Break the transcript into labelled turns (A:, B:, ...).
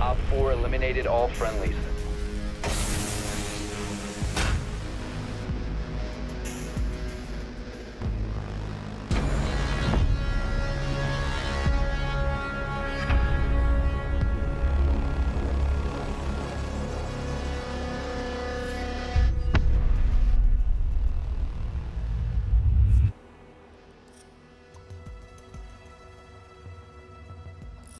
A: Op 4 eliminated all friendlies.